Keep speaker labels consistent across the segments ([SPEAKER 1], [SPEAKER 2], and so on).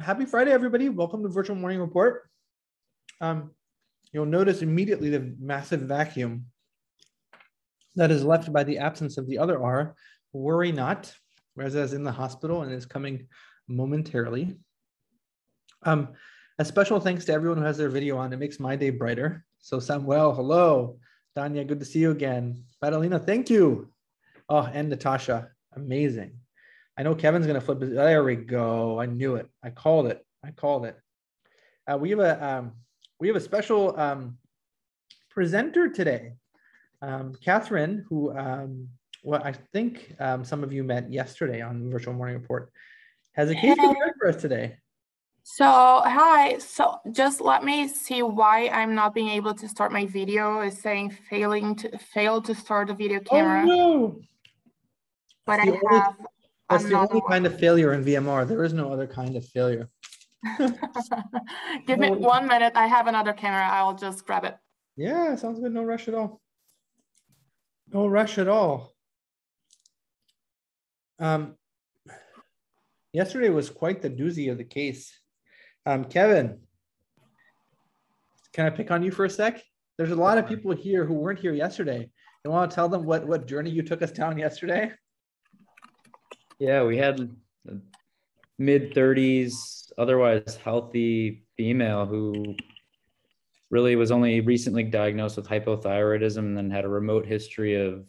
[SPEAKER 1] Happy Friday, everybody. Welcome to Virtual Morning Report. Um, you'll notice immediately the massive vacuum that is left by the absence of the other R. Worry not, Reza is in the hospital and is coming momentarily. Um, a special thanks to everyone who has their video on. It makes my day brighter. So Samuel, hello. Danya, good to see you again. Madalena, thank you. Oh, and Natasha, amazing. I know Kevin's going to flip it. There we go. I knew it. I called it. I called it. Uh, we have a um, we have a special um, presenter today, um, Catherine, who um, well I think um, some of you met yesterday on Virtual Morning Report, has a case prepared for us today.
[SPEAKER 2] So hi, so just let me see why I'm not being able to start my video. Is saying failing to fail to start the video camera.
[SPEAKER 1] Oh no!
[SPEAKER 2] But I have
[SPEAKER 1] that's the only kind of failure in VMR. There is no other kind of failure.
[SPEAKER 2] Give me one minute. I have another camera. I'll just grab it.
[SPEAKER 1] Yeah, sounds good. No rush at all. No rush at all. Um, yesterday was quite the doozy of the case. Um, Kevin, can I pick on you for a sec? There's a lot of people here who weren't here yesterday. You want to tell them what, what journey you took us down yesterday?
[SPEAKER 3] Yeah, we had a mid 30s, otherwise healthy female who really was only recently diagnosed with hypothyroidism and then had a remote history of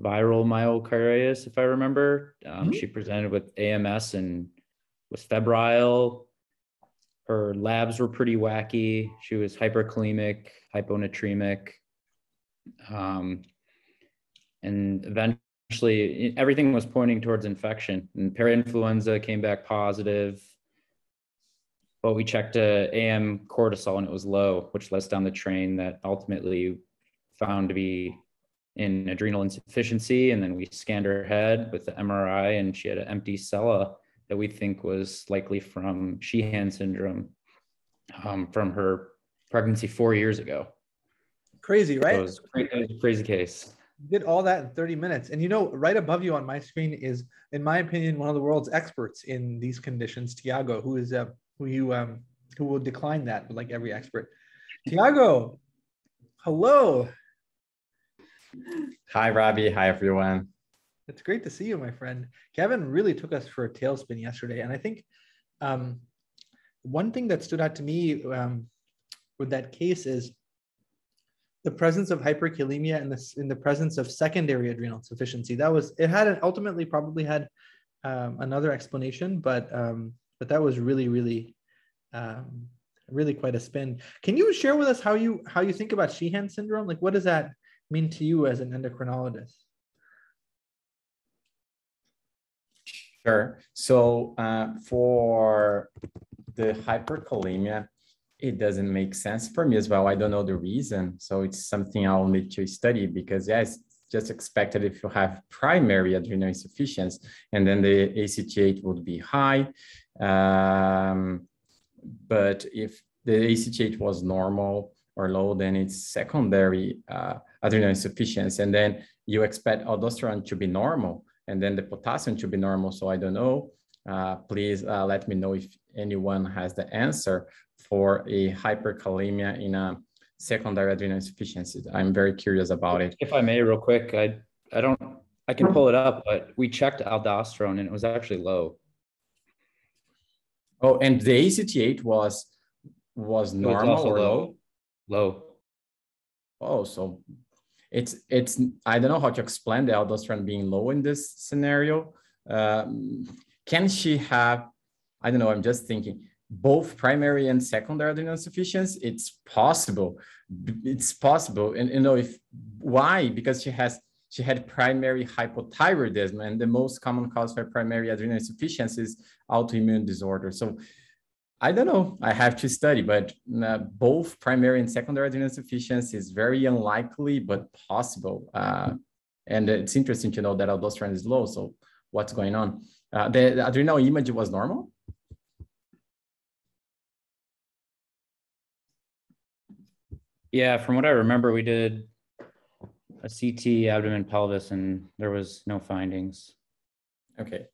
[SPEAKER 3] viral myocarditis, if I remember. Um, mm-hmm. She presented with AMS and was febrile. Her labs were pretty wacky. She was hyperkalemic, hyponatremic. Um, and eventually, actually everything was pointing towards infection and parainfluenza came back positive but we checked a am cortisol and it was low which led us down the train that ultimately found to be in adrenal insufficiency and then we scanned her head with the mri and she had an empty sella that we think was likely from sheehan syndrome um, from her pregnancy four years ago.
[SPEAKER 1] Crazy right? So it,
[SPEAKER 3] was, it was a crazy case
[SPEAKER 1] did all that in 30 minutes. And you know, right above you on my screen is, in my opinion, one of the world's experts in these conditions, Tiago, who is uh, who you um who will decline that but like every expert. Tiago, hello.
[SPEAKER 4] Hi, Robbie. Hi, everyone.
[SPEAKER 1] It's great to see you, my friend. Kevin really took us for a tailspin yesterday, and I think um, one thing that stood out to me um, with that case is the presence of hyperkalemia and the, in the presence of secondary adrenal insufficiency. That was it had ultimately probably had um, another explanation, but um, but that was really really um, really quite a spin. Can you share with us how you how you think about Sheehan syndrome? Like, what does that mean to you as an endocrinologist?
[SPEAKER 4] Sure. So uh, for the hyperkalemia, it doesn't make sense for me as well. I don't know the reason. So it's something I'll need to study because yes, just expected if you have primary adrenal insufficiency and then the ACTH would be high. Um, but if the ACTH was normal or low, then it's secondary uh, adrenal insufficiency. And then you expect aldosterone to be normal and then the potassium to be normal. So I don't know. Uh, please uh, let me know if anyone has the answer for a hyperkalemia in a secondary adrenal insufficiency. I'm very curious about it.
[SPEAKER 3] If I may, real quick, I I don't I can pull it up, but we checked aldosterone and it was actually low.
[SPEAKER 4] Oh, and the ACTH was was normal was or low? low?
[SPEAKER 3] Low.
[SPEAKER 4] Oh, so it's it's I don't know how to explain the aldosterone being low in this scenario. Um, can she have? I don't know. I'm just thinking both primary and secondary adrenal insufficiency it's possible it's possible. And you know if why? Because she has she had primary hypothyroidism and the most common cause for primary adrenal insufficiency is autoimmune disorder. So i don't know i have to study but uh, both primary and secondary adrenal insufficiency is very unlikely but possible. Uh, and it's interesting to know that aldosterone is low so what's going on? Uh, the, the adrenal image was normal
[SPEAKER 3] Yeah, from what I remember, we did a CT abdomen pelvis and there was no findings.
[SPEAKER 4] Okay.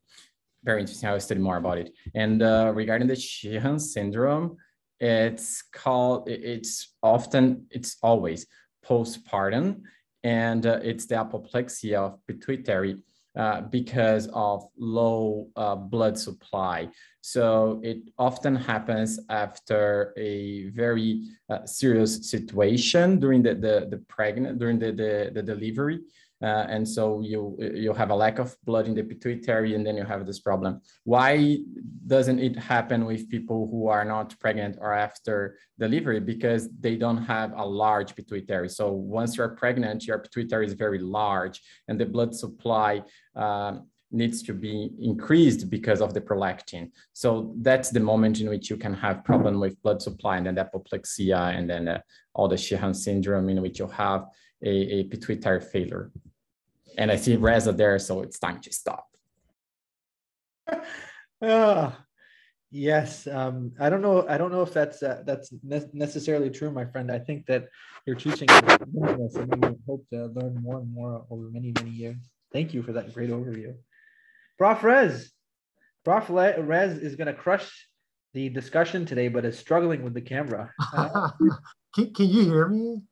[SPEAKER 4] very interesting. I'll study more about it. And uh, regarding the Sheehan syndrome, it's called, it's often, it's always postpartum, and uh, it's the apoplexy of pituitary uh, because of low uh, blood supply. So it often happens after a very uh, serious situation during the, the, the pregnant, during the, the, the delivery. Uh, and so you you have a lack of blood in the pituitary and then you have this problem why doesn't it happen with people who are not pregnant or after delivery because they don't have a large pituitary so once you're pregnant your pituitary is very large and the blood supply um, needs to be increased because of the prolactin. So that's the moment in which you can have problem with blood supply and then apoplexia and then uh, all the Sheehan syndrome in which you have a, a pituitary failure. And I see Reza there, so it's time to stop.
[SPEAKER 1] uh, yes, um, I don't know. I don't know if that's uh, that's ne- necessarily true, my friend. I think that you're teaching us, and we hope to learn more and more over many many years. Thank you for that great overview, Prof. Rez. Prof. Rez is going to crush the discussion today, but is struggling with the camera. Uh,
[SPEAKER 5] can, can you hear me?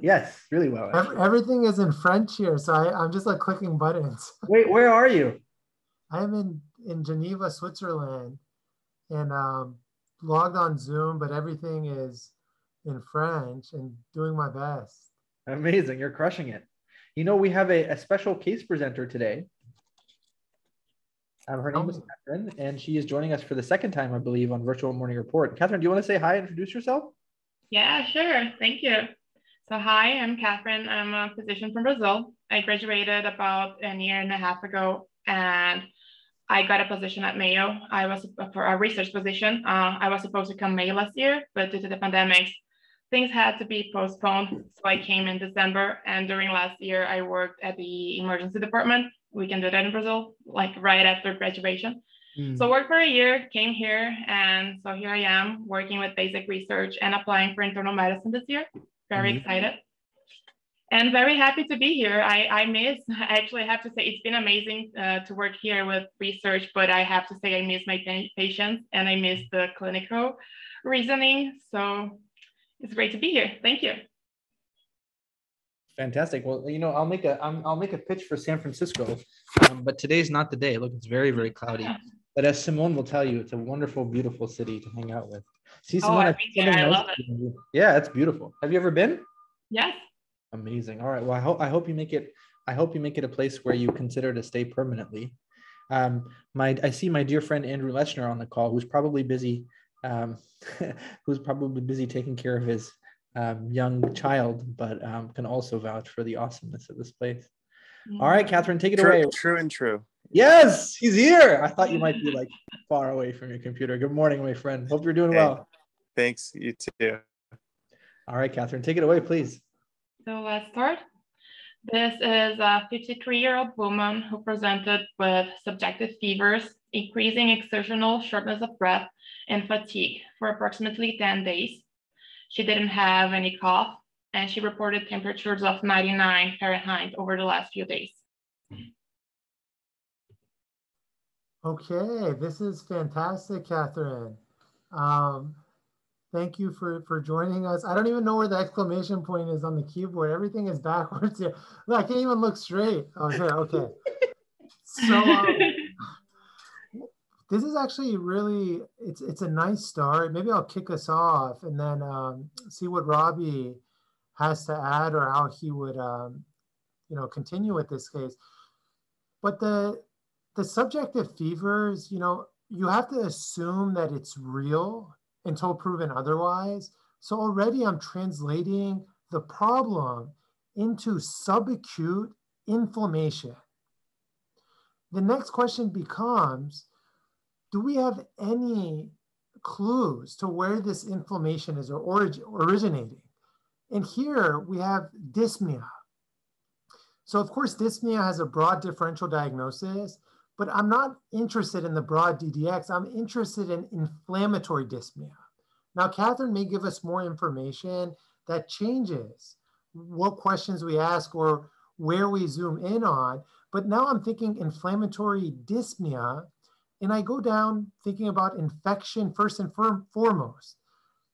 [SPEAKER 1] Yes, really well.
[SPEAKER 5] Actually. Everything is in French here, so I, I'm just like clicking buttons.
[SPEAKER 1] Wait, where are you?
[SPEAKER 5] I'm in in Geneva, Switzerland, and um, logged on Zoom, but everything is in French and doing my best.
[SPEAKER 1] Amazing, you're crushing it. You know, we have a, a special case presenter today. Um, her name is Catherine, and she is joining us for the second time, I believe, on Virtual Morning Report. Catherine, do you want to say hi and introduce yourself?
[SPEAKER 2] Yeah, sure. Thank you. So hi, I'm Catherine. I'm a physician from Brazil. I graduated about a year and a half ago, and I got a position at Mayo. I was for a research position. Uh, I was supposed to come May last year, but due to the pandemic, things had to be postponed. So I came in December, and during last year, I worked at the emergency department. We can do that in Brazil, like right after graduation. Mm. So worked for a year, came here, and so here I am working with basic research and applying for internal medicine this year very mm-hmm. excited and very happy to be here. I, I miss, actually, I have to say, it's been amazing uh, to work here with research, but I have to say, I miss my patients and I miss the clinical reasoning. So it's great to be here. Thank you.
[SPEAKER 1] Fantastic. Well, you know, I'll make a i will make a pitch for San Francisco, um, but today's not the day. Look, it's very very cloudy. But as Simone will tell you, it's a wonderful, beautiful city to hang out with.
[SPEAKER 2] See, oh, Simone, oh, I, I love it.
[SPEAKER 1] Yeah, it's beautiful. Have you ever been?
[SPEAKER 2] Yes.
[SPEAKER 1] Amazing. All right. Well, I hope I hope you make it. I hope you make it a place where you consider to stay permanently. Um, my I see my dear friend Andrew Leshner on the call, who's probably busy, um, who's probably busy taking care of his um, young child, but um, can also vouch for the awesomeness of this place. All right, Catherine, take it
[SPEAKER 6] true,
[SPEAKER 1] away.
[SPEAKER 6] True and true.
[SPEAKER 1] Yes, he's here. I thought you might be like far away from your computer. Good morning, my friend. Hope you're doing hey, well.
[SPEAKER 6] Thanks. You too.
[SPEAKER 1] All right, Catherine, take it away, please.
[SPEAKER 2] So let's start. This is a 53-year-old woman who presented with subjective fevers, increasing exertional shortness of breath, and fatigue for approximately 10 days. She didn't have any cough, and she reported temperatures of 99 Fahrenheit over the last few days.
[SPEAKER 5] Okay, this is fantastic, Catherine. Um, thank you for, for joining us. I don't even know where the exclamation point is on the keyboard. Everything is backwards here. I can't even look straight. Oh, here, okay. So um, this is actually really, it's, it's a nice start. Maybe I'll kick us off and then um, see what Robbie has to add or how he would, um, you know, continue with this case. But the, the subjective fevers, you know, you have to assume that it's real until proven otherwise. So already I'm translating the problem into subacute inflammation. The next question becomes, do we have any clues to where this inflammation is orig originating? And here we have dyspnea. So of course, dyspnea has a broad differential diagnosis, but I'm not interested in the broad DDX. I'm interested in inflammatory dyspnea. Now, Catherine may give us more information that changes what questions we ask or where we zoom in on. But now I'm thinking inflammatory dyspnea. and I go down thinking about infection first and foremost.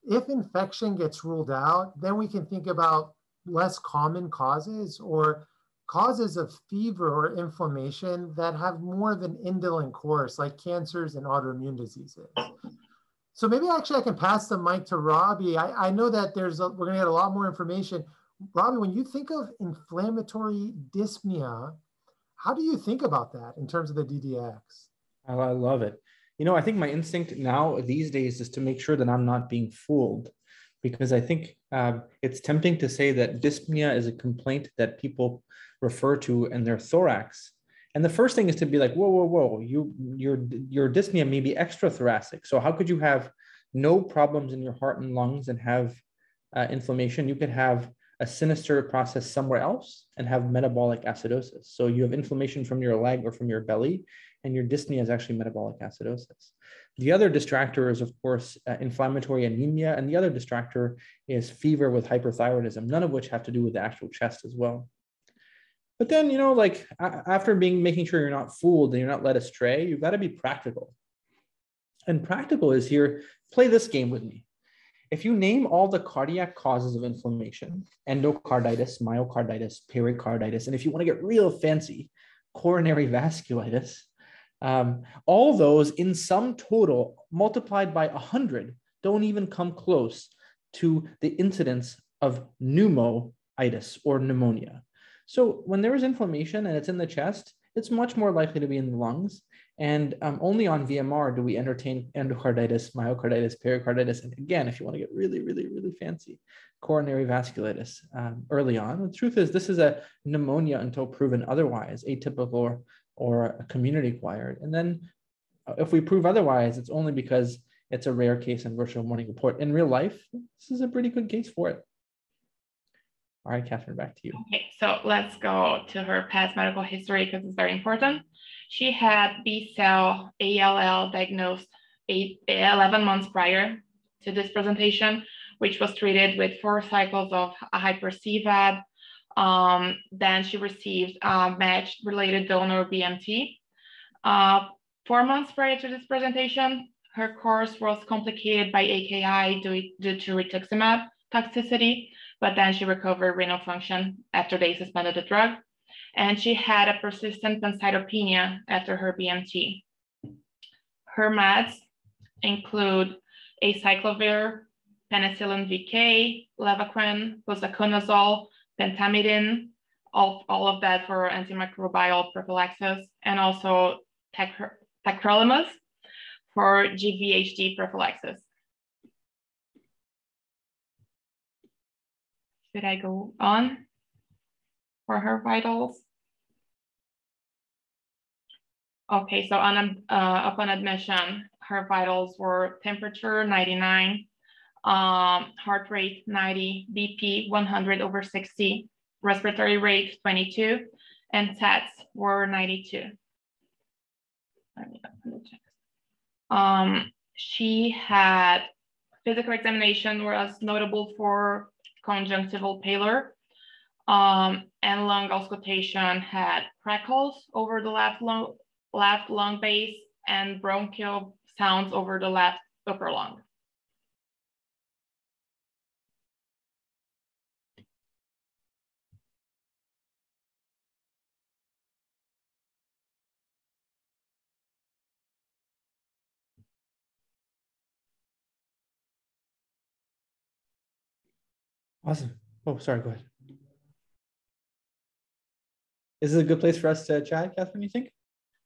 [SPEAKER 5] If infection gets ruled out, then we can think about less common causes or causes of fever or inflammation that have more of an indolent course, like cancers and autoimmune diseases. So maybe actually I can pass the mic to Robbie. I, I know that there's a, we're going to get a lot more information. Robbie, when you think of inflammatory dyspnea, how do you think about that in terms of the DDX?
[SPEAKER 1] I love it. You know, I think my instinct now these days is to make sure that I'm not being fooled because I think um, it's tempting to say that dyspnea is a complaint that people refer to in their thorax. And the first thing is to be like, whoa, whoa, whoa, you, your, your dyspnea may be extra thoracic. So how could you have no problems in your heart and lungs and have uh, inflammation? You could have a sinister process somewhere else and have metabolic acidosis. So you have inflammation from your leg or from your belly, and your dyspnea is actually metabolic acidosis. The other distractor is, of course, uh, inflammatory anemia, and the other distractor is fever with hyperthyroidism, none of which have to do with the actual chest as well. But then, you know, like after being making sure you're not fooled and you're not led astray, you've got to be practical. And practical is here, play this game with me. If you name all the cardiac causes of inflammation, endocarditis, myocarditis, pericarditis, and if you want to get real fancy, coronary vasculitis, um, all those in sum total multiplied by 100 don't even come close to the incidence of pneumonitis or pneumonia. So when there is inflammation and it's in the chest, it's much more likely to be in the lungs. And um, only on VMR do we entertain endocarditis, myocarditis, pericarditis. And again, if you want to get really, really, really fancy, coronary vasculitis um, early on. The truth is, this is a pneumonia until proven otherwise, atypical or, or a community acquired. And then uh, if we prove otherwise, it's only because it's a rare case in virtual morning report. In real life, this is a pretty good case for it. All right, Catherine, back to you.
[SPEAKER 2] Okay, so let's go to her past medical history because it's very important. She had B cell ALL diagnosed eight, 11 months prior to this presentation, which was treated with four cycles of a hyper-CVAD. Um, then she received a matched related donor BMT. Uh, four months prior to this presentation, her course was complicated by AKI due, due to rituximab toxicity, but then she recovered renal function after they suspended the drug and she had a persistent pancytopenia after her BMT. Her meds include acyclovir, penicillin VK, Levaquin, flusaconazole, pentamidine, all, all of that for antimicrobial prophylaxis, and also tacrolimus for GVHD prophylaxis. Should I go on? for her vitals. Okay, so on, uh, upon admission, her vitals were temperature 99, um, heart rate 90, BP 100 over 60, respiratory rate 22, and SATs were 92. Um, she had physical examination was notable for conjunctival pallor, um, and lung auscultation had crackles over the left lung, left lung base and bronchial sounds over the left upper lung.
[SPEAKER 1] Awesome. Oh, sorry, go ahead. Is this a good place for us to chat, Catherine, you think?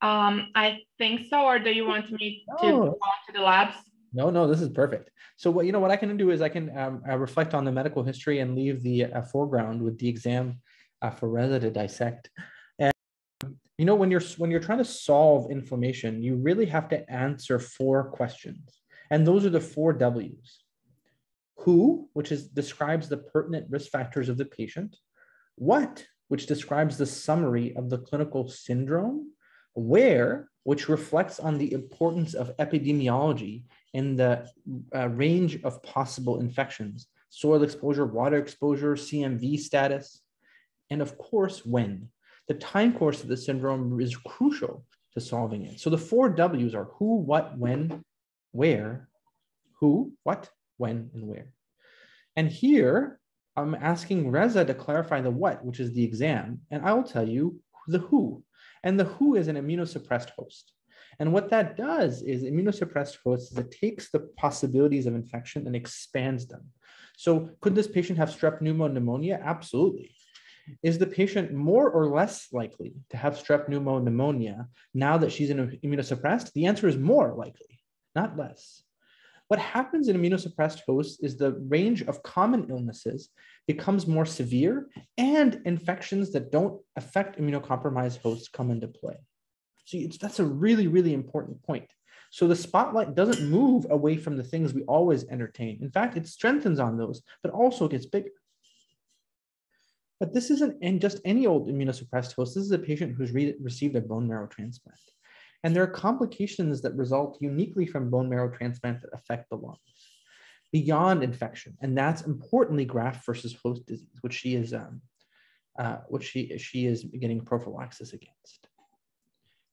[SPEAKER 2] Um, I think so. Or do you want me to go on to the labs?
[SPEAKER 1] No, no, this is perfect. So what you know, what I can do is I can um, uh, reflect on the medical history and leave the uh, foreground with the exam uh, for Reza to dissect. And you know, when you're when you're trying to solve inflammation, you really have to answer four questions, and those are the four W's: who, which is describes the pertinent risk factors of the patient; what, which describes the summary of the clinical syndrome, where, which reflects on the importance of epidemiology in the uh, range of possible infections, soil exposure, water exposure, CMV status, and of course, when. The time course of the syndrome is crucial to solving it. So the four W's are who, what, when, where, who, what, when, and where. And here I'm asking Reza to clarify the what, which is the exam, and I will tell you the who. And the who is an immunosuppressed host. And what that does is immunosuppressed hosts is it takes the possibilities of infection and expands them. So could this patient have strep pneumo pneumonia? Absolutely. Is the patient more or less likely to have strep pneumo pneumonia now that she's in immunosuppressed? The answer is more likely, not less. What happens in immunosuppressed hosts is the range of common illnesses becomes more severe and infections that don't affect immunocompromised hosts come into play. So that's a really, really important point. So the spotlight doesn't move away from the things we always entertain. In fact, it strengthens on those, but also gets bigger. But this isn't just any old immunosuppressed host. This is a patient who's re received a bone marrow transplant. And there are complications that result uniquely from bone marrow transplant that affect the lungs beyond infection. And that's importantly graft versus host disease, which she is, um, uh, which she, she is getting prophylaxis against.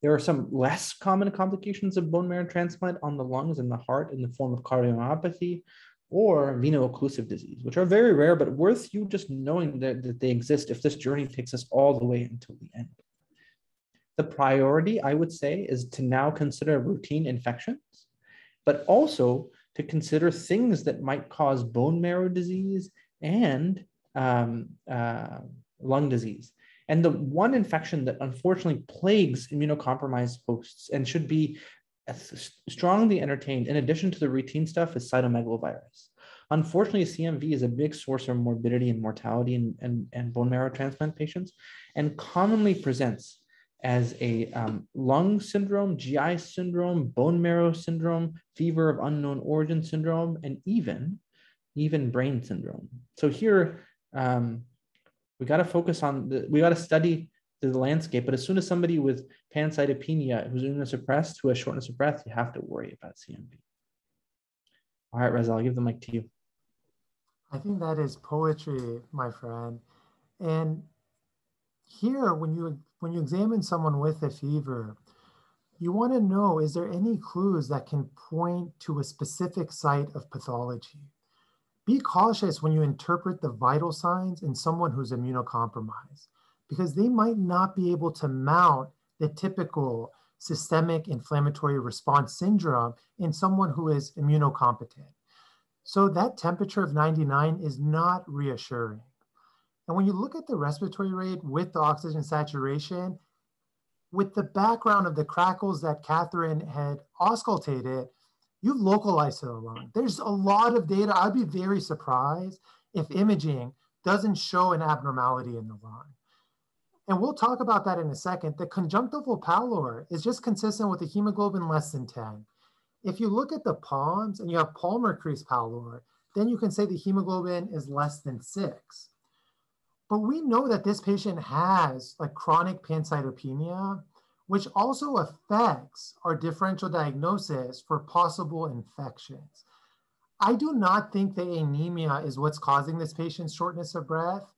[SPEAKER 1] There are some less common complications of bone marrow transplant on the lungs and the heart in the form of cardiomyopathy or veno-occlusive disease, which are very rare, but worth you just knowing that, that they exist if this journey takes us all the way until the end. The priority, I would say, is to now consider routine infections, but also to consider things that might cause bone marrow disease and um, uh, lung disease. And the one infection that unfortunately plagues immunocompromised hosts and should be strongly entertained in addition to the routine stuff is cytomegalovirus. Unfortunately, CMV is a big source of morbidity and mortality in, in, in bone marrow transplant patients and commonly presents as a um, lung syndrome, GI syndrome, bone marrow syndrome, fever of unknown origin syndrome, and even, even brain syndrome. So here, um, we got to focus on the, we got to study the landscape. But as soon as somebody with pancytopenia who's immunosuppressed, who has shortness of breath, you have to worry about CMV. All right, Reza, I'll give the mic to you.
[SPEAKER 5] I think that is poetry, my friend. And here, when you when you examine someone with a fever, you want to know is there any clues that can point to a specific site of pathology? Be cautious when you interpret the vital signs in someone who's immunocompromised because they might not be able to mount the typical systemic inflammatory response syndrome in someone who is immunocompetent. So that temperature of 99 is not reassuring. And when you look at the respiratory rate with the oxygen saturation, with the background of the crackles that Catherine had auscultated, you've localized to the lung. There's a lot of data. I'd be very surprised if imaging doesn't show an abnormality in the lung. And we'll talk about that in a second. The conjunctival pallor is just consistent with a hemoglobin less than 10. If you look at the palms and you have palmar crease pallor, then you can say the hemoglobin is less than six. But we know that this patient has like chronic pancytopenia which also affects our differential diagnosis for possible infections. I do not think the anemia is what's causing this patient's shortness of breath.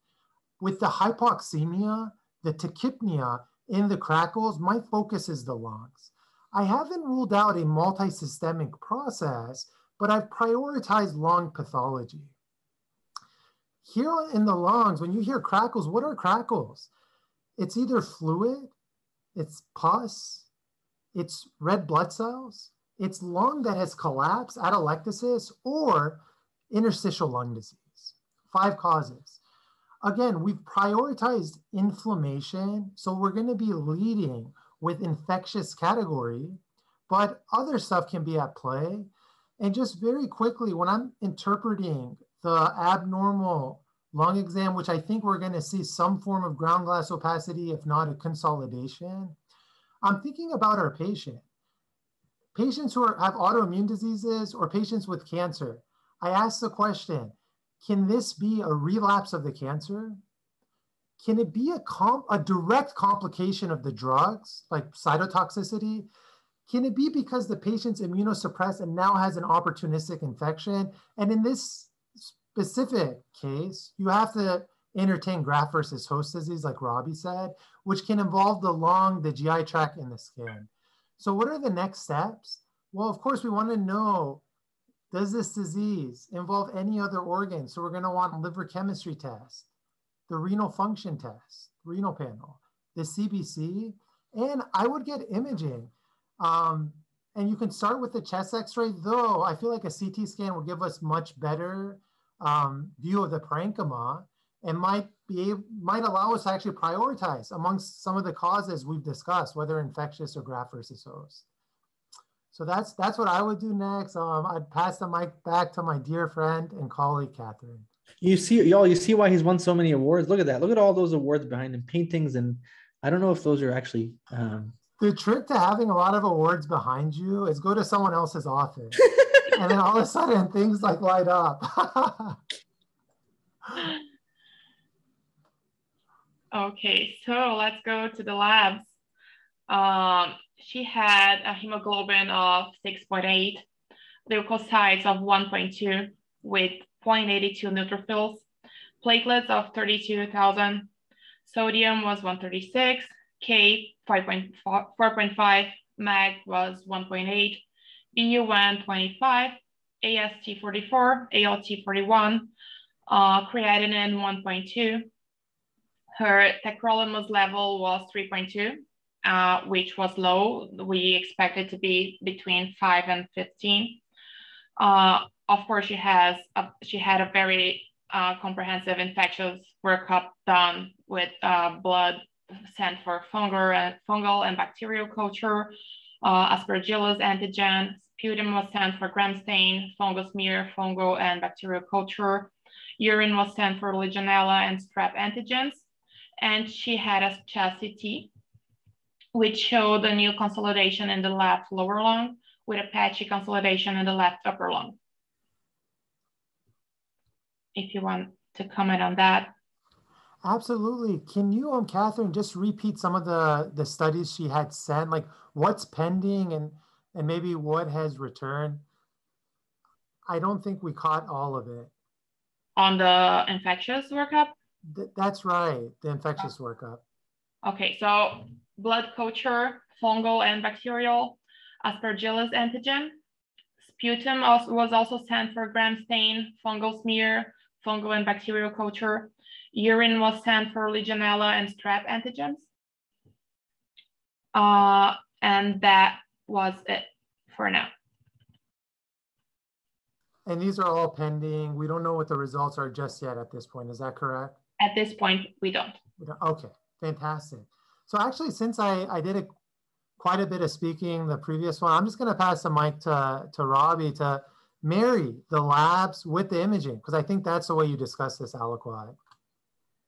[SPEAKER 5] With the hypoxemia, the tachypnea in the crackles, my focus is the lungs. I haven't ruled out a multisystemic process, but I've prioritized lung pathology. Here in the lungs, when you hear crackles, what are crackles? It's either fluid it's pus, it's red blood cells, it's lung that has collapsed, atelectasis, or interstitial lung disease. Five causes. Again, we've prioritized inflammation, so we're going to be leading with infectious category, but other stuff can be at play. And just very quickly, when I'm interpreting the abnormal lung exam, which I think we're going to see some form of ground glass opacity, if not a consolidation. I'm thinking about our patient. Patients who are, have autoimmune diseases or patients with cancer, I ask the question, can this be a relapse of the cancer? Can it be a, a direct complication of the drugs, like cytotoxicity? Can it be because the patient's immunosuppressed and now has an opportunistic infection? And in this specific case, you have to entertain graft versus host disease, like Robbie said, which can involve the lung, the GI tract, and the skin. So what are the next steps? Well, of course, we want to know, does this disease involve any other organ? So we're going to want liver chemistry test, the renal function test, renal panel, the CBC, and I would get imaging. Um, and you can start with the chest x-ray, though I feel like a CT scan will give us much better um, view of the parenchyma and might be might allow us to actually prioritize amongst some of the causes we've discussed, whether infectious or graft versus host. So that's that's what I would do next. Um, I'd pass the mic back to my dear friend and colleague, Catherine.
[SPEAKER 1] You see, y'all, you see why he's won so many awards. Look at that. Look at all those awards behind him, paintings, and I don't know if those are actually. Um...
[SPEAKER 5] The trick to having a lot of awards behind you is go to someone else's office, and then all of a sudden things like light up.
[SPEAKER 2] Okay, so let's go to the labs. Um, she had a hemoglobin of 6.8, leukocytes of 1.2 with 0.82 neutrophils, platelets of 32,000, sodium was 136, K 4.5, MAG was 1.8, BUN 25, AST 44, ALT 41, uh, creatinine 1.2, her tacrolimus level was 3.2, uh, which was low. We expected to be between 5 and 15. Uh, of course, she has a, she had a very uh, comprehensive infectious workup done with uh, blood sent for fungal and, fungal and bacterial culture, uh, aspergillus antigen, sputum was sent for gram stain, fungal smear, fungal and bacterial culture, urine was sent for Legionella and strep antigens, and she had a chest CT, which showed a new consolidation in the left lower lung with a patchy consolidation in the left upper lung. If you want to comment on that.
[SPEAKER 5] Absolutely. Can you, um, Catherine, just repeat some of the, the studies she had sent, like what's pending and, and maybe what has returned? I don't think we caught all of it.
[SPEAKER 2] On the infectious workup?
[SPEAKER 5] Th that's right, the infectious workup.
[SPEAKER 2] Okay, so blood culture, fungal and bacterial, aspergillus antigen. Sputum also, was also sent for gram stain, fungal smear, fungal and bacterial culture. Urine was sent for Legionella and strep antigens. Uh, and that was it for now.
[SPEAKER 5] And these are all pending. We don't know what the results are just yet at this point. Is that correct?
[SPEAKER 2] At this point, we don't. We don't.
[SPEAKER 5] Okay, fantastic. So actually, since I, I did a, quite a bit of speaking the previous one, I'm just going to pass the mic to, to Robbie to marry the labs with the imaging, because I think that's the way you discuss this aliquot.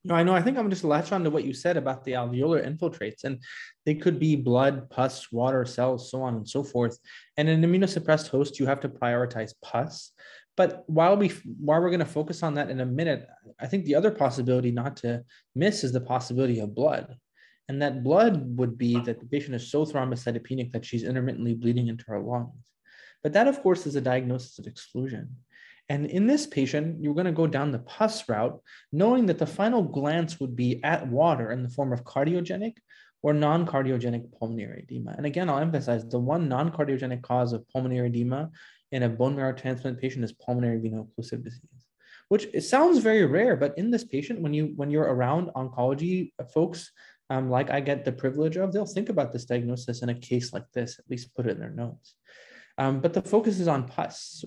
[SPEAKER 1] No, I know. I think I'm just latch on to what you said about the alveolar infiltrates, and they could be blood, pus, water, cells, so on and so forth. And in an immunosuppressed host, you have to prioritize pus. But while we while we're going to focus on that in a minute, I think the other possibility not to miss is the possibility of blood. And that blood would be that the patient is so thrombocytopenic that she's intermittently bleeding into her lungs. But that, of course, is a diagnosis of exclusion. And in this patient, you're going to go down the pus route, knowing that the final glance would be at water in the form of cardiogenic or non cardiogenic pulmonary edema. And again, I'll emphasize the one non cardiogenic cause of pulmonary edema in a bone marrow transplant patient is pulmonary veno-occlusive disease, which it sounds very rare, but in this patient, when you when you're around oncology folks, um, like I get the privilege of, they'll think about this diagnosis in a case like this, at least put it in their notes. Um, but the focus is on pus.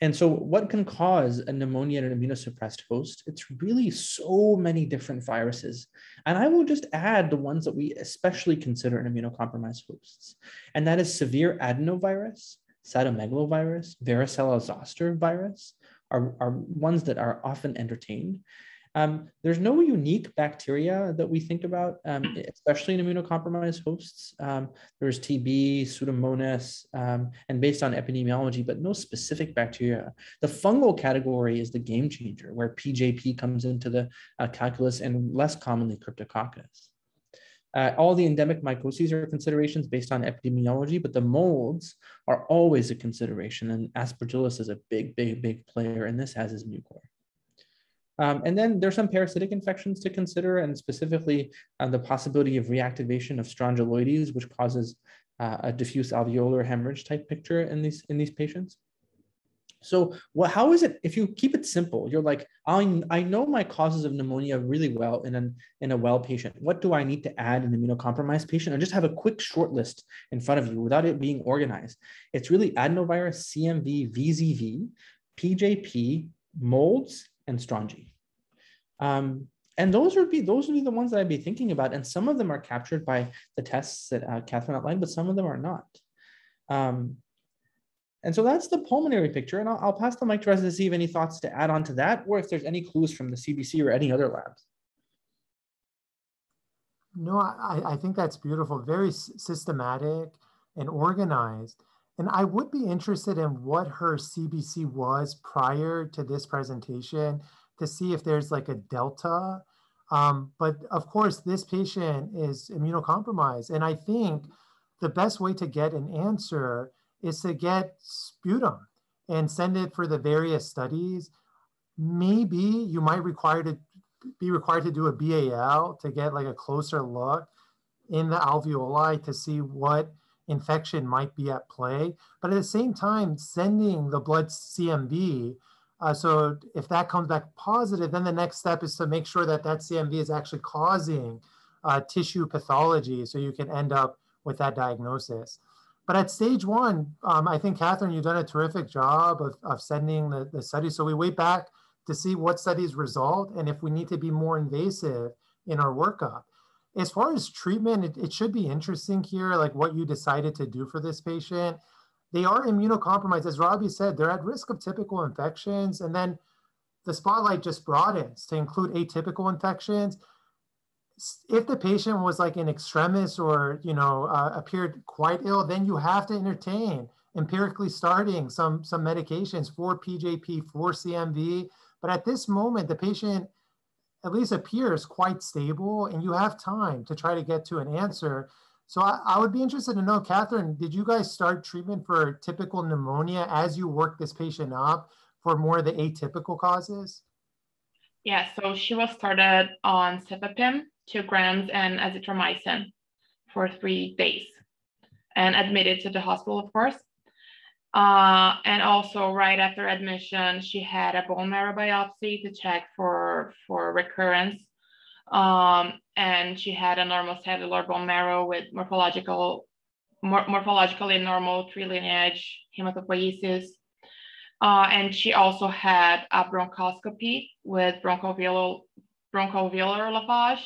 [SPEAKER 1] And so, what can cause a pneumonia in an immunosuppressed host? It's really so many different viruses. And I will just add the ones that we especially consider in immunocompromised hosts. And that is severe adenovirus, cytomegalovirus, varicella zoster virus are, are ones that are often entertained. Um, there's no unique bacteria that we think about, um, especially in immunocompromised hosts. Um, there's TB, Pseudomonas, um, and based on epidemiology, but no specific bacteria. The fungal category is the game changer, where PJP comes into the uh, calculus and less commonly Cryptococcus. Uh, all the endemic mycoses are considerations based on epidemiology, but the molds are always a consideration. And Aspergillus is a big, big, big player, and this has his mucor. Um, and then there's some parasitic infections to consider, and specifically uh, the possibility of reactivation of strongyloides, which causes uh, a diffuse alveolar hemorrhage type picture in these in these patients. So what, how is it, if you keep it simple, you're like, I, I know my causes of pneumonia really well in, an, in a well patient. What do I need to add in an immunocompromised patient? And just have a quick short list in front of you without it being organized. It's really adenovirus, CMV, VZV, PJP, molds, and strongy. Um, and those would be those would be the ones that I'd be thinking about. And some of them are captured by the tests that uh, Catherine outlined, but some of them are not. Um, and so that's the pulmonary picture. And I'll, I'll pass the mic to Reza to see if any thoughts to add on to that, or if there's any clues from the CBC or any other labs.
[SPEAKER 5] No, I, I think that's beautiful, very systematic and organized. And I would be interested in what her CBC was prior to this presentation to see if there's like a delta. Um, but of course, this patient is immunocompromised. And I think the best way to get an answer is to get sputum and send it for the various studies. Maybe you might require to be required to do a BAL to get like a closer look in the alveoli to see what infection might be at play. But at the same time, sending the blood CMV. Uh, so if that comes back positive, then the next step is to make sure that that CMV is actually causing uh, tissue pathology. So you can end up with that diagnosis. But at stage one, um, I think, Catherine, you've done a terrific job of, of sending the, the study. So we wait back to see what studies result and if we need to be more invasive in our workup. As far as treatment, it, it should be interesting here, like what you decided to do for this patient. They are immunocompromised. As Robbie said, they're at risk of typical infections. And then the spotlight just broadens to include atypical infections if the patient was like in extremis or you know uh, appeared quite ill, then you have to entertain empirically starting some some medications for PJP for CMV. But at this moment, the patient at least appears quite stable, and you have time to try to get to an answer. So I, I would be interested to know, Catherine, did you guys start treatment for typical pneumonia as you work this patient up for more of the atypical causes?
[SPEAKER 2] Yeah, so she was started on cefepime two grams and azithromycin for three days and admitted to the hospital, of course. Uh, and also right after admission, she had a bone marrow biopsy to check for, for recurrence. Um, and she had a normal cellular bone marrow with morphological, mor morphologically normal three lineage hematopoiesis. Uh, and she also had a bronchoscopy with bronchoalveolar, bronchoalveolar lavage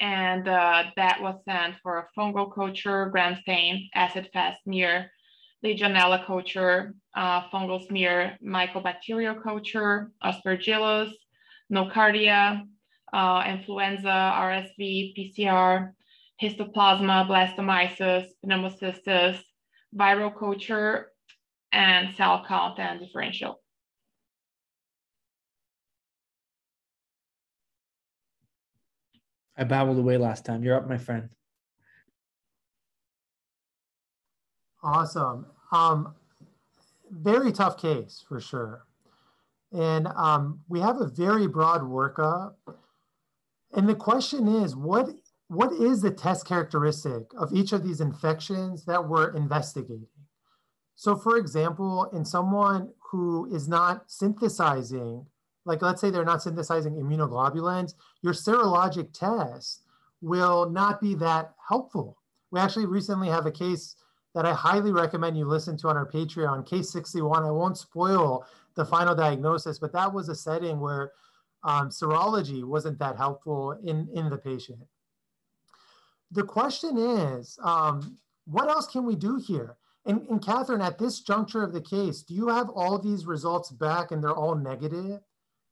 [SPEAKER 2] and uh, that was sent for a fungal culture, gram stain, acid fast smear, Legionella culture, uh, fungal smear, mycobacterial culture, aspergillus, nocardia, uh, influenza, RSV, PCR, histoplasma, blastomyces, pneumocystis, viral culture, and cell count and differential.
[SPEAKER 1] I babbled away last time. You're up, my friend.
[SPEAKER 5] Awesome. Um, very tough case for sure. And um, we have a very broad workup. And the question is, what, what is the test characteristic of each of these infections that we're investigating? So for example, in someone who is not synthesizing like let's say they're not synthesizing immunoglobulins, your serologic test will not be that helpful. We actually recently have a case that I highly recommend you listen to on our Patreon, case 61. I won't spoil the final diagnosis, but that was a setting where um, serology wasn't that helpful in, in the patient. The question is, um, what else can we do here? And, and Catherine, at this juncture of the case, do you have all these results back and they're all negative?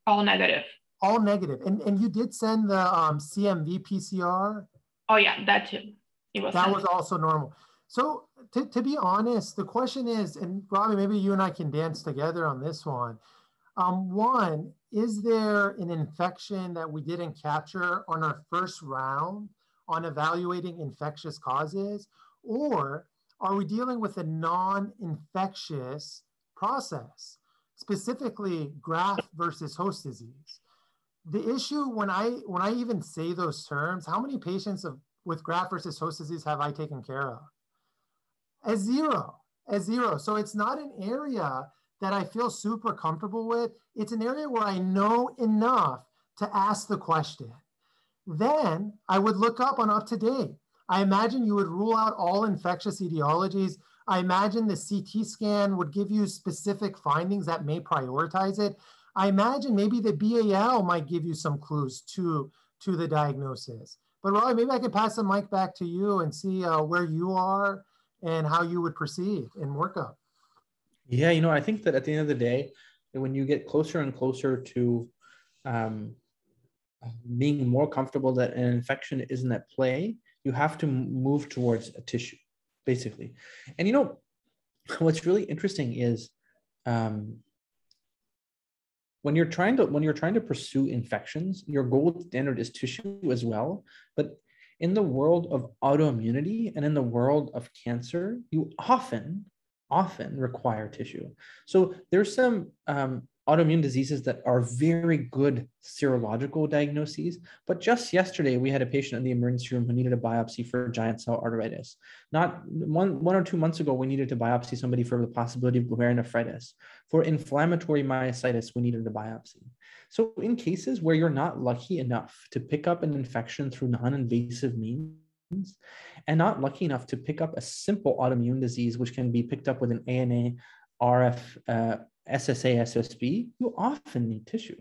[SPEAKER 2] All negative.
[SPEAKER 5] All negative. And and you did send the um, CMV PCR?
[SPEAKER 2] Oh yeah, that too.
[SPEAKER 5] It was that was also normal. So to, to be honest, the question is, and Robbie, maybe you and I can dance together on this one. Um, one, is there an infection that we didn't capture on our first round on evaluating infectious causes? Or are we dealing with a non-infectious process? specifically graft versus host disease. The issue when I when I even say those terms, how many patients of, with graft versus host disease have I taken care of? A zero, a zero. So it's not an area that I feel super comfortable with. It's an area where I know enough to ask the question. Then I would look up on up to date. I imagine you would rule out all infectious etiologies. I imagine the CT scan would give you specific findings that may prioritize it. I imagine maybe the BAL might give you some clues to, to the diagnosis. But Roy, maybe I could pass the mic back to you and see uh, where you are and how you would proceed in workup.
[SPEAKER 1] Yeah, you know, I think that at the end of the day, when you get closer and closer to um, being more comfortable that an infection isn't at play, you have to move towards a tissue, basically. And you know, what's really interesting is um, when you're trying to when you're trying to pursue infections, your gold standard is tissue as well. But in the world of autoimmunity and in the world of cancer, you often often require tissue. So there's some um, autoimmune diseases that are very good serological diagnoses. But just yesterday, we had a patient in the emergency room who needed a biopsy for giant cell arteritis. Not one, one or two months ago, we needed to biopsy somebody for the possibility of glomerulonephritis. For inflammatory myositis, we needed a biopsy. So in cases where you're not lucky enough to pick up an infection through non-invasive means, and not lucky enough to pick up a simple autoimmune disease, which can be picked up with an ANA, RF, uh, SSA, SSB, you often need tissue.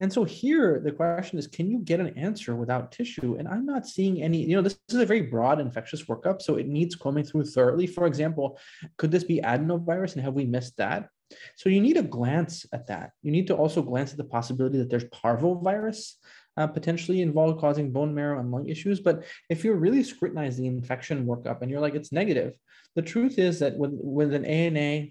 [SPEAKER 1] And so here the question is, can you get an answer without tissue? And I'm not seeing any, you know, this is a very broad infectious workup, so it needs combing through thoroughly. For example, could this be adenovirus and have we missed that? So you need a glance at that. You need to also glance at the possibility that there's parvovirus uh, potentially involved causing bone marrow and lung issues. But if you're really scrutinize the infection workup and you're like, it's negative, the truth is that with, with an ANA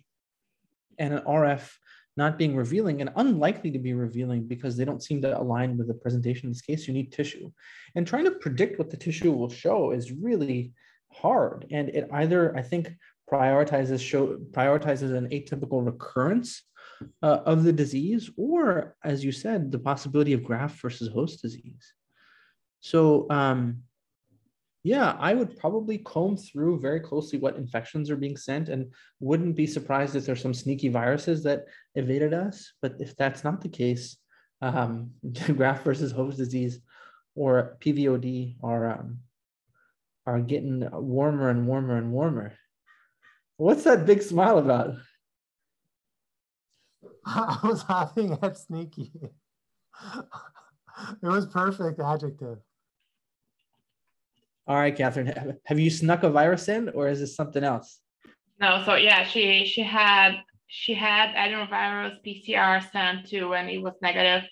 [SPEAKER 1] and an RF not being revealing and unlikely to be revealing because they don't seem to align with the presentation in this case, you need tissue. And trying to predict what the tissue will show is really hard. And it either, I think, prioritizes show prioritizes an atypical recurrence uh, of the disease, or as you said, the possibility of graft versus host disease. So um, yeah, I would probably comb through very closely what infections are being sent and wouldn't be surprised if there's some sneaky viruses that evaded us. But if that's not the case, um, graft versus host disease or PVOD are, um, are getting warmer and warmer and warmer. What's that big smile about?
[SPEAKER 5] I was laughing at sneaky. it was perfect adjective.
[SPEAKER 1] All right, Catherine, have you snuck a virus in or is this something else?
[SPEAKER 2] No, so yeah, she she had she had adenovirus PCR sent to and it was negative.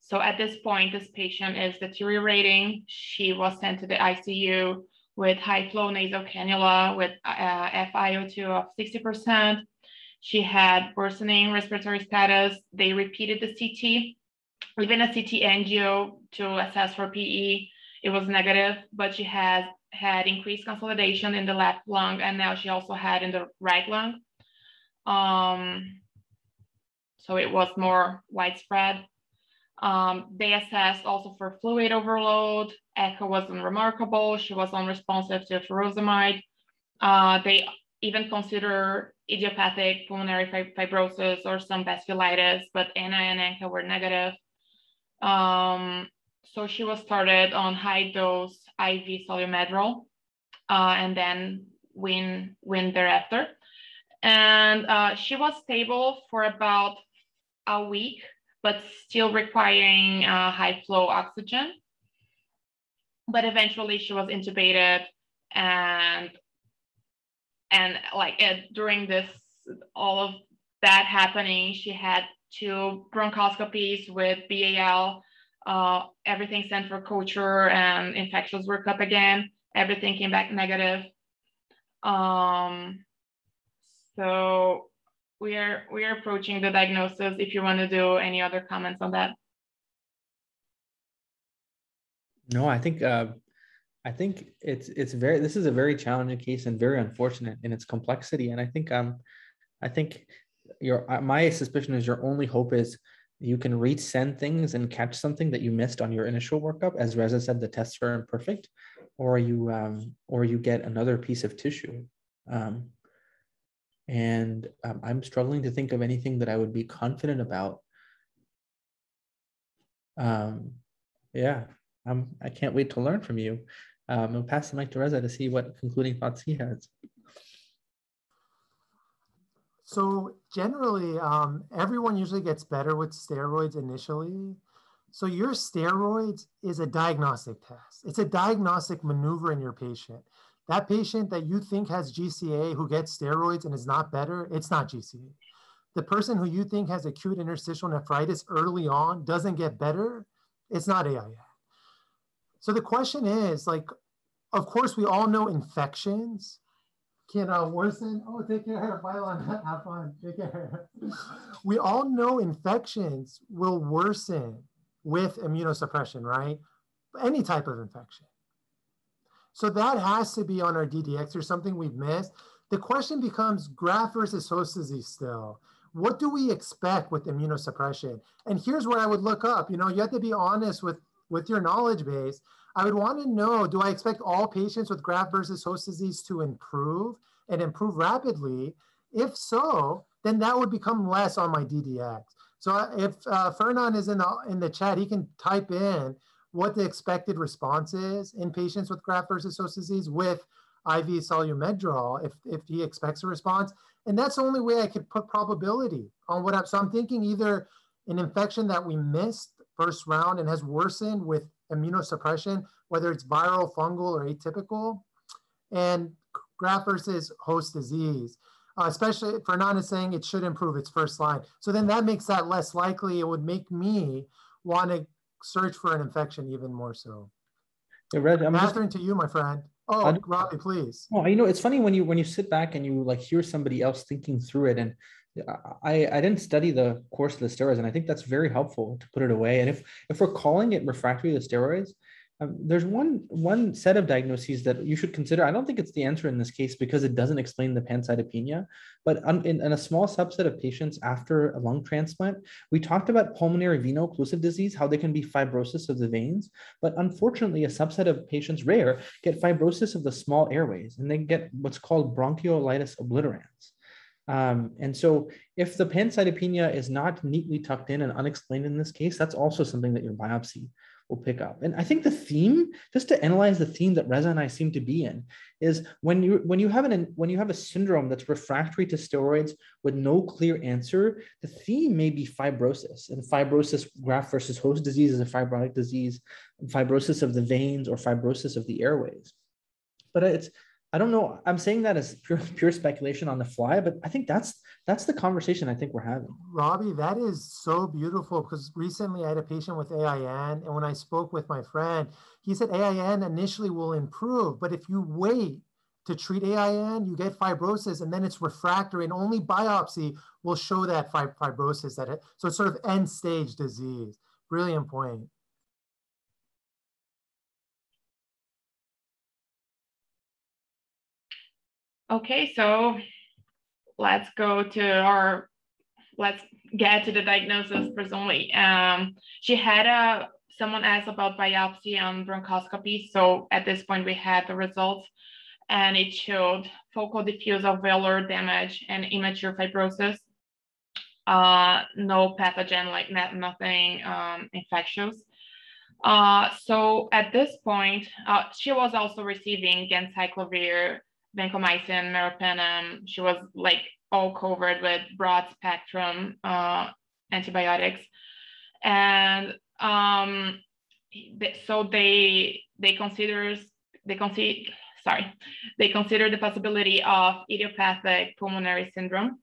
[SPEAKER 2] So at this point, this patient is deteriorating. She was sent to the ICU with high flow nasal cannula with uh, FiO2 of 60%. She had worsening respiratory status. They repeated the CT, even a CT angio to assess for PE it was negative, but she has had increased consolidation in the left lung, and now she also had in the right lung. Um, so it was more widespread. Um, they assessed also for fluid overload. Echo was unremarkable. She was unresponsive to furosemide. Uh, they even consider idiopathic pulmonary fibrosis or some vasculitis, but ANA and ANCA were negative. Um, so she was started on high dose IV Solu-Medrol uh, and then WIN, WIN thereafter. And uh, she was stable for about a week, but still requiring uh, high flow oxygen. But eventually she was intubated and and like during this all of that happening, she had two bronchoscopies with BAL uh, everything sent for culture and infectious workup again. Everything came back negative. Um, so we are we are approaching the diagnosis. If you want to do any other comments on that.
[SPEAKER 1] No, I think uh, I think it's it's very this is a very challenging case and very unfortunate in its complexity. And I think um I think your uh, my suspicion is your only hope is you can resend things and catch something that you missed on your initial workup. As Reza said, the tests are imperfect, or you um, or you get another piece of tissue. Um, and um, I'm struggling to think of anything that I would be confident about. Um, yeah, I'm, I can't wait to learn from you. Um, I'll pass the mic to Reza to see what concluding thoughts he has.
[SPEAKER 5] So generally, um, everyone usually gets better with steroids initially. So your steroids is a diagnostic test. It's a diagnostic maneuver in your patient. That patient that you think has GCA who gets steroids and is not better, it's not GCA. The person who you think has acute interstitial nephritis early on doesn't get better, it's not AIN. So the question is like, of course, we all know infections can uh, worsen. Oh, take care, Bylon. Have fun. Take care. we all know infections will worsen with immunosuppression, right? Any type of infection. So that has to be on our DDX or something we've missed. The question becomes graft versus host disease still. What do we expect with immunosuppression? And here's what I would look up. You know, you have to be honest with, with your knowledge base. I would want to know, do I expect all patients with graft versus host disease to improve and improve rapidly? If so, then that would become less on my DDX. So if uh, Fernan is in the, in the chat, he can type in what the expected response is in patients with graft versus host disease with IV Solu-Medrol if, if he expects a response. And that's the only way I could put probability on what I'm, so I'm thinking either an infection that we missed first round and has worsened with immunosuppression, whether it's viral, fungal, or atypical, and graft versus host disease. Uh, especially Fernand is saying it should improve its first line. So then that makes that less likely. It would make me want to search for an infection even more so.
[SPEAKER 1] Yeah, Red, I'm
[SPEAKER 5] Catherine, just... to you, my friend. Oh, Robbie, please.
[SPEAKER 1] Well, you know, it's funny when you when you sit back and you like hear somebody else thinking through it, and I I didn't study the course of the steroids, and I think that's very helpful to put it away. And if if we're calling it refractory to steroids, um, there's one one set of diagnoses that you should consider. I don't think it's the answer in this case because it doesn't explain the pancytopenia, but in, in, a small subset of patients after a lung transplant, we talked about pulmonary veno-occlusive disease, how they can be fibrosis of the veins, but unfortunately, a subset of patients, rare, get fibrosis of the small airways, and they get what's called bronchiolitis obliterans. Um, and so if the pancytopenia is not neatly tucked in and unexplained in this case, that's also something that your biopsy will pick up. And I think the theme, just to analyze the theme that Reza and I seem to be in, is when you when you have an when you have a syndrome that's refractory to steroids with no clear answer, the theme may be fibrosis. And fibrosis, graft versus host disease is a fibrotic disease, fibrosis of the veins or fibrosis of the airways. But it's I don't know. I'm saying that as pure pure speculation on the fly, but I think that's that's the conversation I think we're having.
[SPEAKER 5] Robbie, that is so beautiful because recently I had a patient with AIN, and when I spoke with my friend, he said AIN initially will improve, but if you wait to treat AIN, you get fibrosis, and then it's refractory, and only biopsy will show that fibrosis. That it, so it's sort of end stage disease. Brilliant point.
[SPEAKER 2] Okay, so let's go to our, let's get to the diagnosis presently. Um, she had a, someone asked about biopsy and bronchoscopy. So at this point we had the results and it showed focal diffuse alveolar damage and immature fibrosis. Uh, no pathogen, like not, nothing um, infectious. Uh, so at this point, uh, she was also receiving ganciclovir vancomycin, meropenem. She was like all covered with broad spectrum uh, antibiotics, and um, so they they consider they consider sorry they consider the possibility of idiopathic pulmonary syndrome,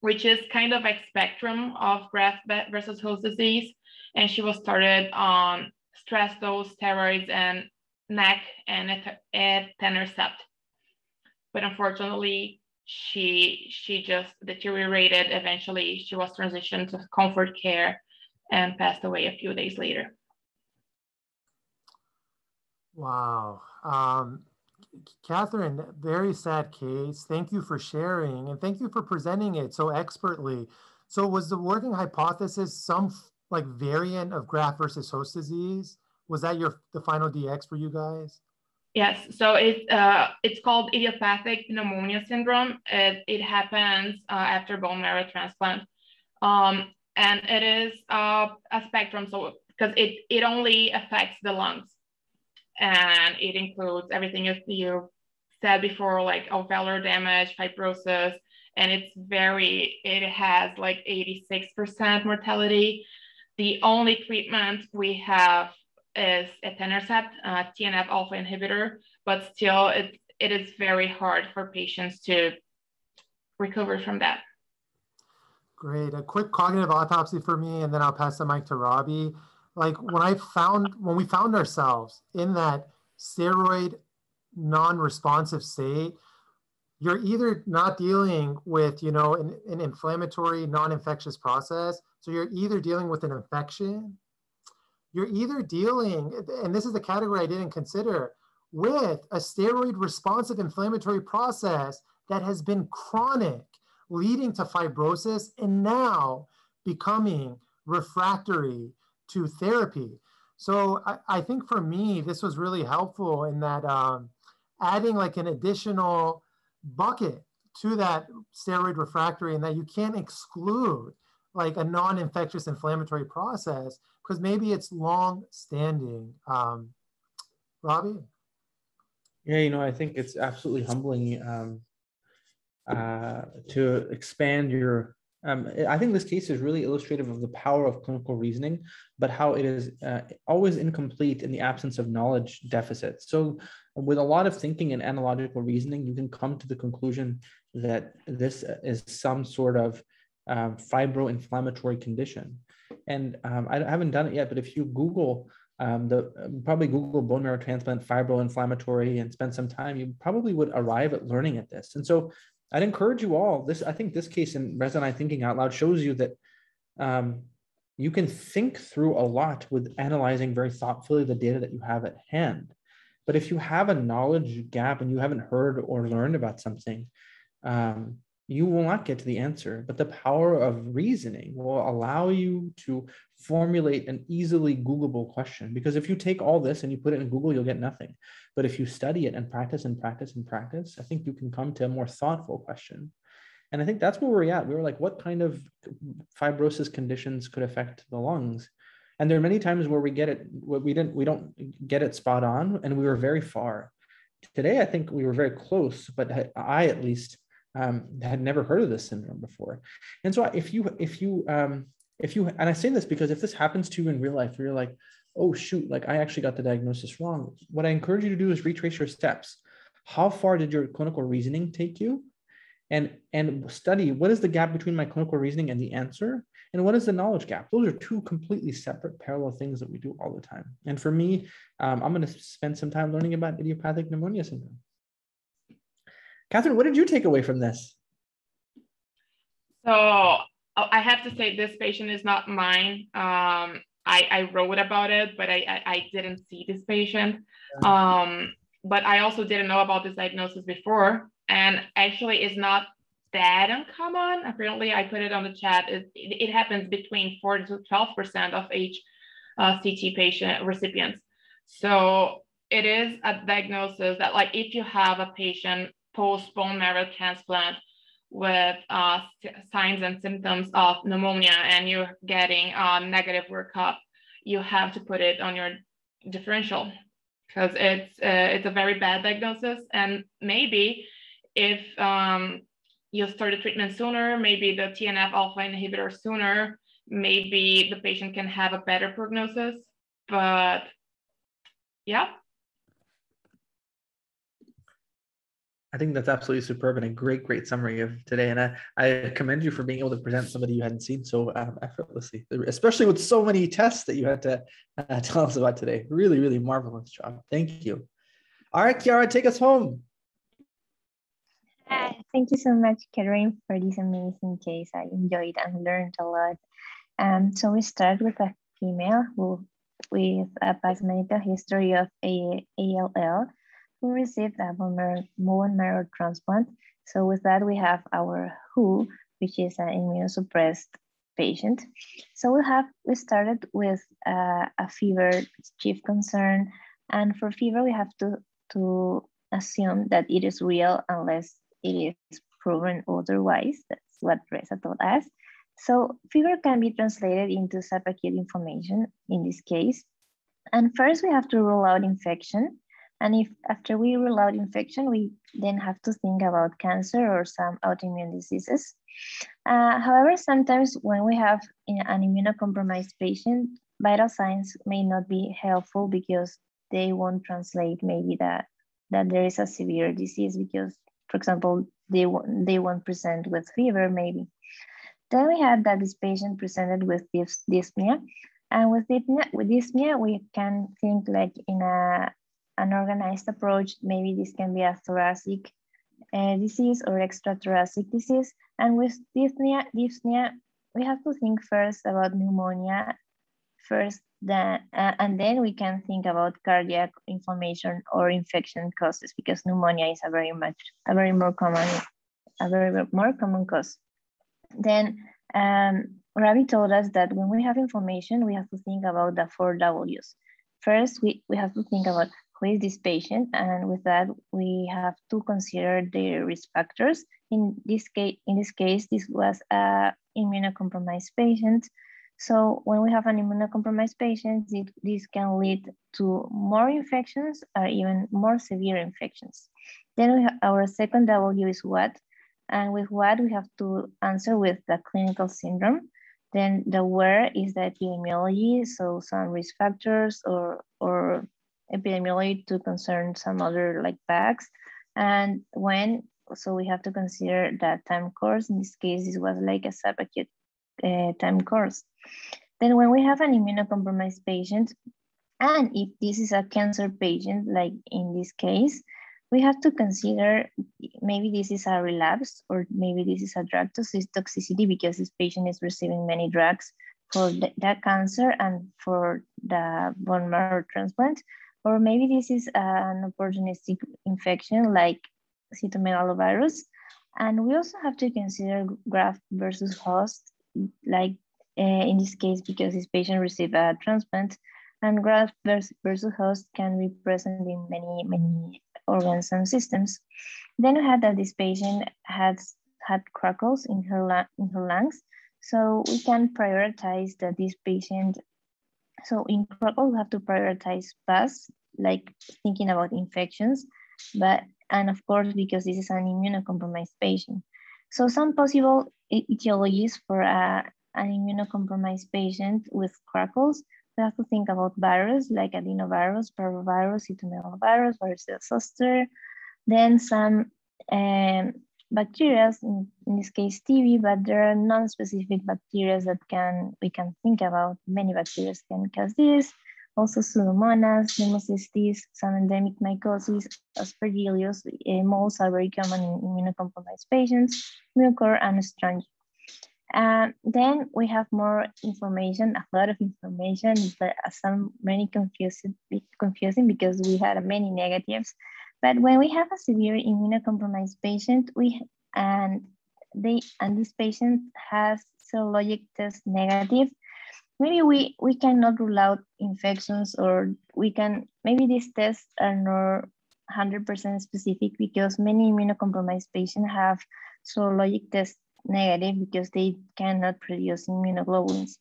[SPEAKER 2] which is kind of a spectrum of graft versus host disease, and she was started on stress dose steroids and NAC and etanercept but unfortunately she she just deteriorated eventually. She was transitioned to comfort care and passed away a few days later.
[SPEAKER 5] Wow. Um, catherine very sad case. Thank you for sharing and thank you for presenting it so expertly. So was the working hypothesis some like variant of graft versus host disease? Was that your the final dx for you guys
[SPEAKER 2] Yes, so it, uh, it's called idiopathic pneumonia syndrome. It, it happens uh, after bone marrow transplant. Um, and it is uh, a spectrum, so because it, it only affects the lungs. And it includes everything you said before, like alveolar damage, fibrosis, and it's very, it has like 86% mortality. The only treatment we have is etanercept, uh, TNF alpha inhibitor, but still it, it is very hard for patients to recover from that.
[SPEAKER 5] Great. A quick cognitive autopsy for me, and then I'll pass the mic to Robbie. Like when I found, when we found ourselves in that steroid non-responsive state, you're either not dealing with, you know, an, an inflammatory non-infectious process. So you're either dealing with an infection you're either dealing, and this is the category I didn't consider, with a steroid responsive inflammatory process that has been chronic, leading to fibrosis and now becoming refractory to therapy. So I, I think for me, this was really helpful in that um, adding like an additional bucket to that steroid refractory and that you can't exclude like a non-infectious inflammatory process because maybe it's long standing. Um, Robbie?
[SPEAKER 1] Yeah, you know, I think it's absolutely humbling um, uh, to expand your. Um, I think this case is really illustrative of the power of clinical reasoning, but how it is uh, always incomplete in the absence of knowledge deficits. So, with a lot of thinking and analogical reasoning, you can come to the conclusion that this is some sort of um, fibro-inflammatory condition. And um, I haven't done it yet, but if you Google um, the probably Google bone marrow transplant fibro-inflammatory and spend some time, you probably would arrive at learning at this. And so I'd encourage you all. This I think this case in Reza and I thinking out loud shows you that um, you can think through a lot with analyzing very thoughtfully the data that you have at hand. But if you have a knowledge gap and you haven't heard or learned about something, um, you will not get to the answer, but the power of reasoning will allow you to formulate an easily Googleable question. Because if you take all this and you put it in Google, you'll get nothing. But if you study it and practice and practice and practice, I think you can come to a more thoughtful question. And I think that's where we're at. We were like, what kind of fibrosis conditions could affect the lungs? And there are many times where we get it, we didn't, we don't get it spot on, and we were very far. Today, I think we were very close, but I at least um, had never heard of this syndrome before. And so if you, if you, um, if you, and I say this because if this happens to you in real life, you're like, oh shoot, like I actually got the diagnosis wrong. What I encourage you to do is retrace your steps. How far did your clinical reasoning take you? And, and study what is the gap between my clinical reasoning and the answer? And what is the knowledge gap? Those are two completely separate parallel things that we do all the time. And for me, um, I'm going to spend some time learning about idiopathic pneumonia syndrome. Catherine, what did you take away from this?
[SPEAKER 2] So I have to say this patient is not mine. Um, I, I wrote about it, but I, I, I didn't see this patient. Um, but I also didn't know about this diagnosis before. And actually it's not that uncommon. Apparently I put it on the chat. It, it, it happens between 4 to 12% of each uh, CT patient recipients. So it is a diagnosis that like if you have a patient post bone marrow transplant with uh, signs and symptoms of pneumonia and you're getting a negative workup, you have to put it on your differential because it's uh, it's a very bad diagnosis. And maybe if um, you start the treatment sooner, maybe the TNF alpha inhibitor sooner, maybe the patient can have a better prognosis. But yeah,
[SPEAKER 1] I think that's absolutely superb and a great, great summary of today. And I, I commend you for being able to present somebody you hadn't seen so um, effortlessly, especially with so many tests that you had to uh, tell us about today. Really, really marvelous job. Thank you. All right, Kiara, take us home.
[SPEAKER 7] Uh, thank you so much, Karen, for this amazing case. I enjoyed and learned a lot. Um, so we start with a female who with a past medical history of ALL who received a bone marrow transplant. So with that, we have our WHO, which is an immunosuppressed patient. So we have, we started with uh, a fever chief concern. And for fever, we have to to assume that it is real unless it is proven otherwise. That's what Reza told us. So fever can be translated into subacute inflammation in this case. And first we have to rule out infection. And if after we rule out infection, we then have to think about cancer or some autoimmune diseases. Uh, however, sometimes when we have an immunocompromised patient, vital signs may not be helpful because they won't translate maybe that, that there is a severe disease because, for example, they, won't, they won't present with fever maybe. Then we have that this patient presented with dys dyspnea. And with dyspnea, with dyspnea, we can think like in a, an organized approach, maybe this can be a thoracic uh, disease or extrathoracic disease. And with dyspnea, dyspnea, we have to think first about pneumonia first, then, uh, and then we can think about cardiac inflammation or infection causes because pneumonia is a very much, a very more common, a very more common cause. Then um, Ravi told us that when we have inflammation, we have to think about the four W's. First, we, we have to think about who is this patient, and with that, we have to consider the risk factors. In this case, in this case, this was a immunocompromised patient. So when we have an immunocompromised patient, it, this can lead to more infections or even more severe infections. Then our second W is what? And with what we have to answer with the clinical syndrome. Then the where is the epidemiology, so some risk factors or, or epidemiology to concern some other like facts. And when, so we have to consider that time course. In this case, this was like a subacute uh, time course. Then when we have an immunocompromised patient, and if this is a cancer patient, like in this case, we have to consider maybe this is a relapse or maybe this is a drug toxicity because this patient is receiving many drugs for the, that cancer and for the bone marrow transplant. Or maybe this is an opportunistic infection like cytomegalovirus. And we also have to consider graft versus host, like uh, in this case, because this patient received a transplant and graft versus host can be present in many, many organs and systems. Then we had that this patient has had crackles in her, in her lungs. So we can prioritize that this patient, so in crackles, we have to prioritize pus, like thinking about infections, but, and of course, because this is an immunocompromised patient. So some possible etiologies for a, an immunocompromised patient with crackles we have to think about virus like adenovirus, parvovirus, cytomegalovirus, varicella zoster, then some um, bacteria, in, this case TB, but there are non-specific bacteria that can we can think about. Many bacteria can cause this. Also Pseudomonas, Pneumocystis, some endemic mycosis, Aspergillus, uh, moles are very common in immunocompromised patients, Mucor and Strongylo. And then we have more information, a lot of information, but some many confusing, confusing because we had many negatives. But when we have a severe immunocompromised patient, we and they and this patient has serologic test negative, maybe we we cannot rule out infections or we can maybe these tests are not 100% specific because many immunocompromised patients have serologic test negative because they cannot produce immunoglobulins.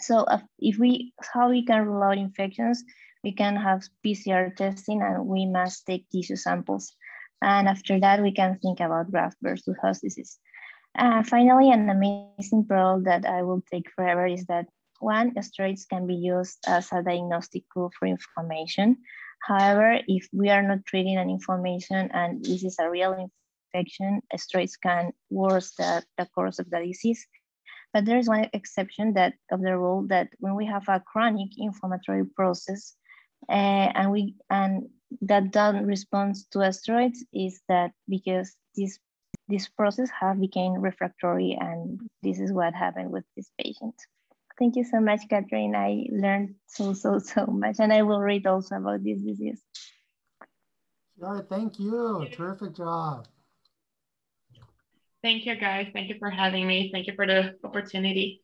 [SPEAKER 7] So uh, if we, how we can rule out infections, we can have PCR testing and we must take tissue samples. And after that, we can think about graft versus host disease. Uh, finally, an amazing pearl that I will take forever is that one, steroids can be used as a diagnostic tool for inflammation. However, if we are not treating an inflammation and this is a real infection, steroids can worsen the, the course of the disease. But there's one exception that of the rule that when we have a chronic inflammatory process uh, and we and that doesn't respond to steroids is that because this this process have become refractory and this is what happened with this patient. Thank you so much, Catherine. I learned so, so, so much and I will read also about this disease.
[SPEAKER 5] Sure, thank you. Terrific job.
[SPEAKER 2] Thank you, guys. Thank you for having me. Thank you for the opportunity.